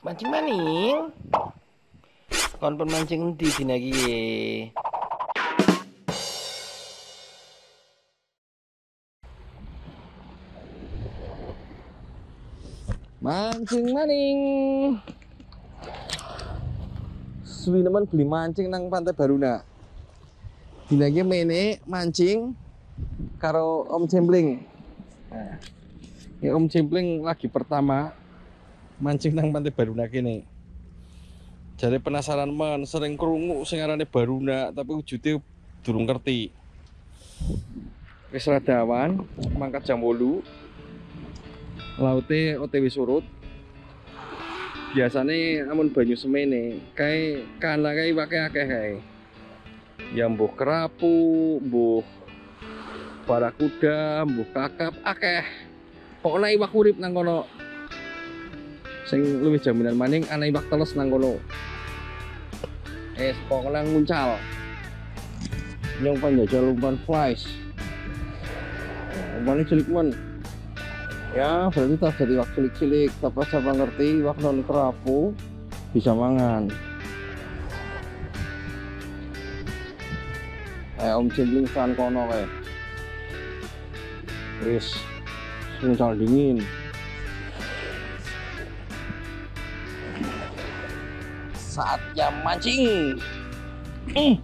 Mancing maning. Kon pun mancing endi dina iki? Mancing maning. Suwi nemen beli mancing nang Pantai Baruna. Dina iki mene mancing karo Om Cempling. Nah, ya Om Cempling lagi pertama mancing nang Pantai Baruna kene. Jadi penasaran men, sering krungu sing arane Baruna, tapi wujude durung ngerti. Wis rada awan, mangkat jam 8. Laute OTW surut. Biasane amun banyu semene, kae kana kae wake akeh kae. Ya mbuh kerapu, mbuh barakuda, mbuh kakap akeh. Pokoknya iwak urip nang kono. Sing luwih jaminan maning ana iwak teles nang kono. Eh, pokoknya nguncal. Yang penjajal umpan flies. Umpannya cilik men. Ya, berarti tak jadi iwak cilik-cilik. Tapi siapa ngerti iwak non kerapu bisa mangan. Eh, Om Cimbling kan kono kayak. Wis, nguncal dingin. Saatnya mancing. Mm.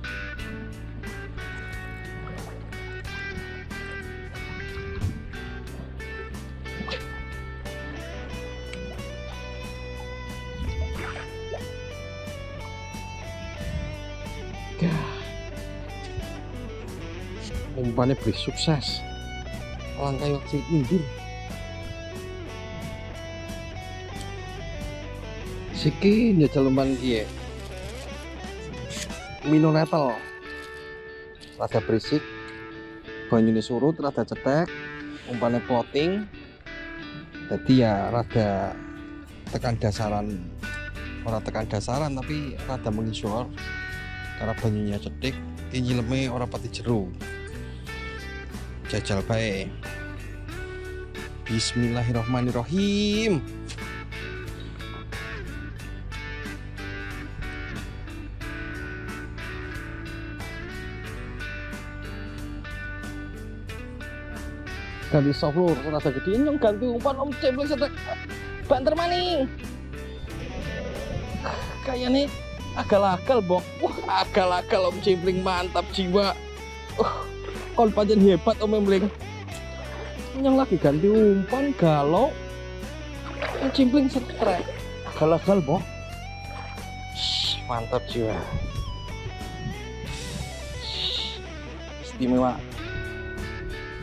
Umpannya beri sukses. Langkah waktu indir. Siki njajal umpan iki ya. Mino level. Rada berisik. Banyune surut, rada cetek. Umpannya plotting. Jadi ya rada tekan dasaran. Ora tekan dasaran tapi rada mengisor. Karena banyunya cetek. Ini nyileme ora pati jeru. Jajal bae. Bismillahirrahmanirrahim. Ganti software rada gede nyong ganti umpan om cempleng sedek banter maning kayaknya agal-agal bok wah agal-agal om cempleng mantap jiwa. Uh, kon pancen hebat om cempleng nyong lagi ganti umpan galau om cempleng setrek agal-agal bok Shh, mantap jiwa. Istimewa.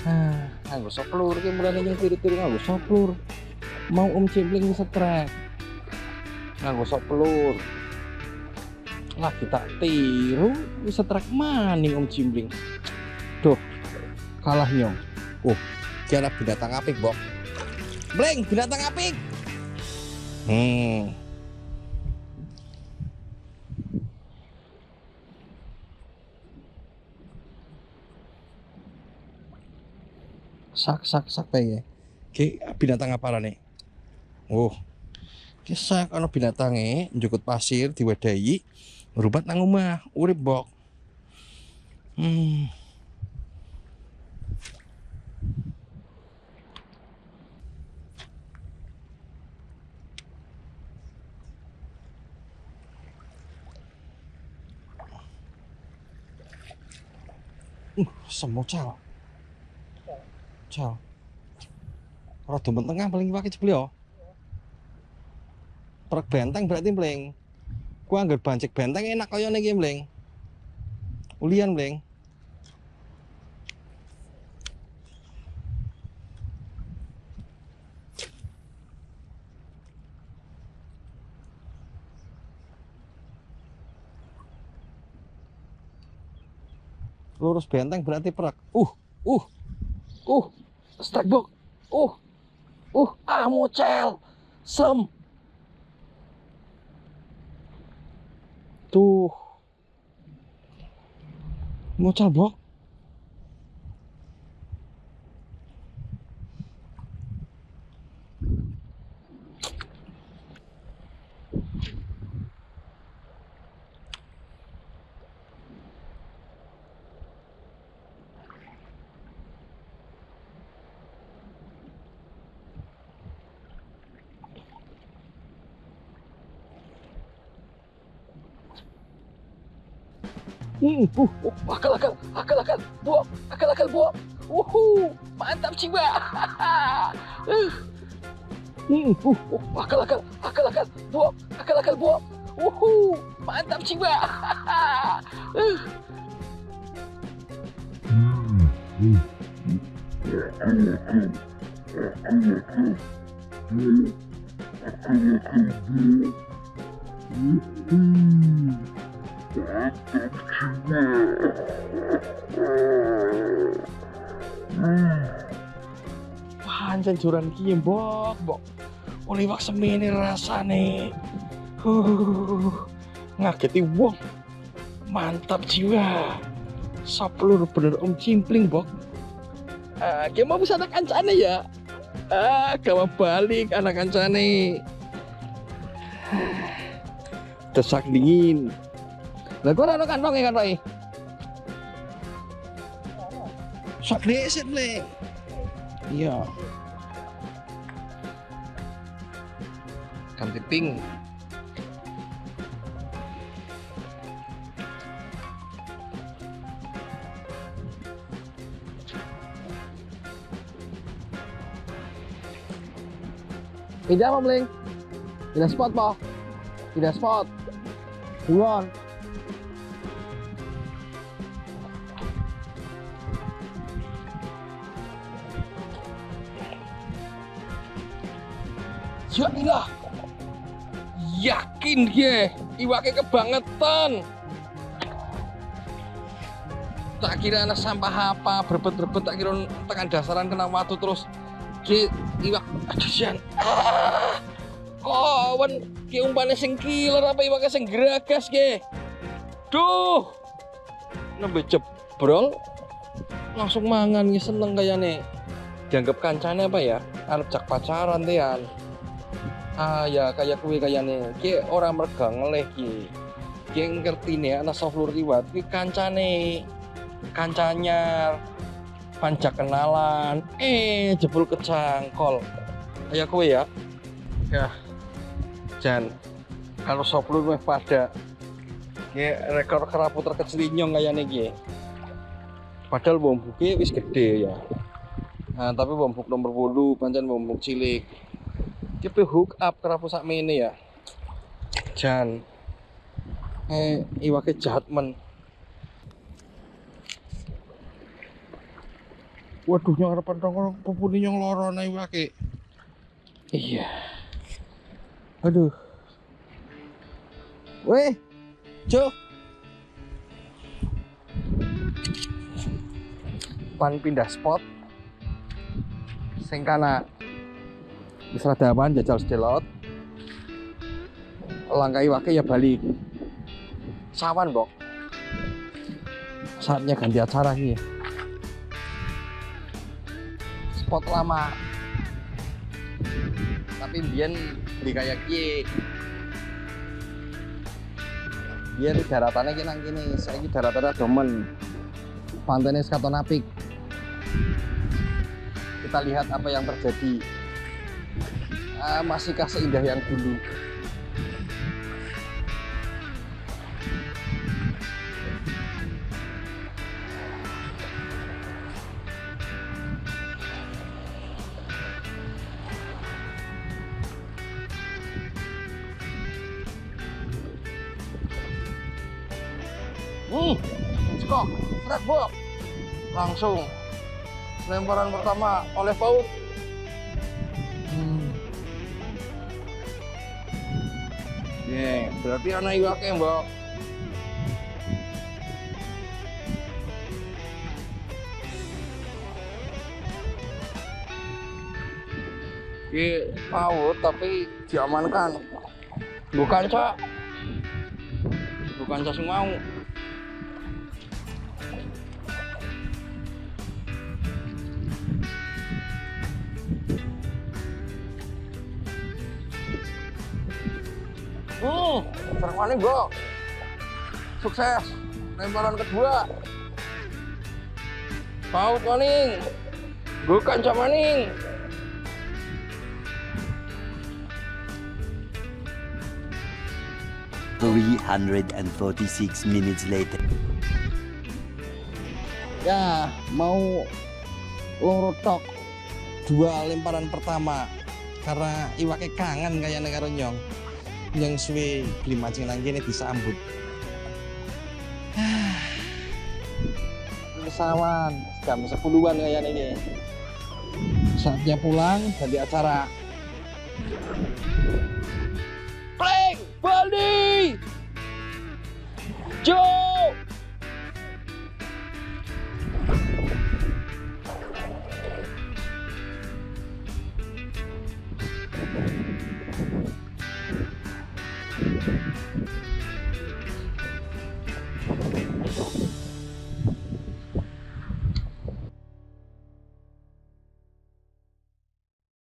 Ah nganggo soplur ki mulane yang tiru-tiru nganggo soplur mau om cempling bisa trek. Nganggo soplur lagi tak tiru bisa trek maning om cempling tuh kalah nyong oh kira binatang apik bok bleng binatang apik. Hmm sak sak sak bae Oke, binatang apa nih? Oh. Kisah kalau binatangnya njukut pasir diwedahi ngerubat nang omah, urip bok. Hmm. Uh, semua. Ora domen tengah paling pakai jebul ya. Truk benteng berarti mleng. Ku anggar bancek benteng enak kaya niki mleng. Ulian mleng. Lurus benteng berarti perak. Uh, uh, uh, strike box. Uh, uh, ah mocel. Sem. Tuh. Mocel bok. Hmm, uh, uh, akal akal, akal akal, buang, akal akal buang. Uhu, mantap jiwa. uh. Hmm, uh, uh, akal akal, akal akal, buang, akal akal buang. Uhu, mantap jiwa. uh. Pancen joran iki mbok, mbok. Oleh wak semene rasane. Huh, ngageti wong. Mantap jiwa. Saplur bener om cimpling, bok. Ah, kayak mau bisa anak kancane ya. Ah, gak balik anak kancane. Desak dingin. Lah kok ora ono kantonge kan, Pak? Sok deset, Le. Iya. Ganti pink. Pindah apa, Bling? Pindah spot, Pak. Pindah spot. Buruan. Ya ilah. Yakin dia, iwake kebangetan. Tak kira anak sampah apa, berbet-berbet tak kira tekan dasaran kena watu terus. Ki iwak aduh. Ah. Kawan, ki umpane sing killer apa iwake sing geragas ki. Duh. Nembe jebrol langsung mangan ki seneng kayane. Dianggap kancane apa ya? Arep jak pacaran tean ah ya kayak kue kayaknya. Ki orang mereka ngeleh ki. Ki ngerti nih anak software liwat ki kancane kancanya panjak kenalan. Eh jebul kecangkol kayak kue ya. Ya. Jan kalau software meh pada ya rekor kerapu terkecil nyong kayaknya ki. Padahal bom buki wis gede ya. Nah, tapi bom buk nomor bolu pancen bom buk cilik kita hook up kerapu sak mene ya. Jan. Eh iwake jahat men. Waduh nyong harapan tongkol pupuni nyong loro na iwake. Iya. Aduh. Weh Jo. Pan pindah spot. Sing kana Seradapan jajal sedelot. Langkai wake ya balik sawan bok saatnya ganti acara nih spot lama. Tapi biar di kayak ki biar daratannya kini gini saya ini daratannya domen. Pantainya skatonapik kita lihat apa yang terjadi uh, masihkah seindah yang dulu Hmm, skok, bok. Langsung. Lemparan pertama oleh Paul berarti anak iwake, Mbok. Oke, paut tapi diamankan. Bukan, Cak. Bukan Cak mau. Serang bro. Sukses. Lemparan kedua. Paut maning. Bukan cak maning. Three hundred and forty-six minutes later. ya mau loro tok dua lemparan pertama karena iwake kangen kayak karo nyong yang suwe beli mancing nang kene disambut. Kesawan jam 10-an kayak ini. Saatnya pulang dari acara. Pleng Bali Joe